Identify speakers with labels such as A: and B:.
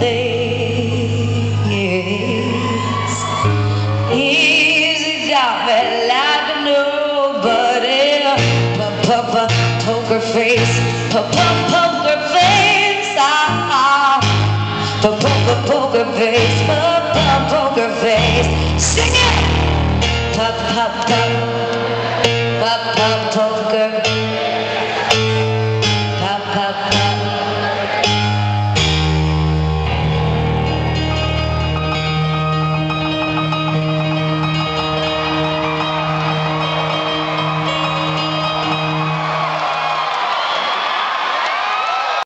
A: face. He's got me like nobody. Pa-pa-pa, poker face. Pa-pa, poker face. Ah, pa-pa-pa, poker face. Pa-pa, poker face. Sing it. Pa-pa-pa, pa-pa, poker